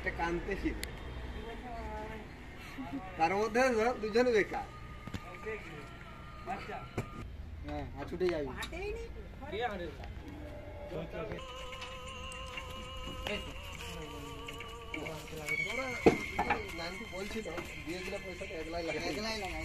একটা কানতেছিল তার মধ্যে দুজনে বেকার। হ্যাঁ ছুটে যাবি। বলছিল দিয়ে দিলে পয়সাটা একলাই লাগাই একলাই লাগাই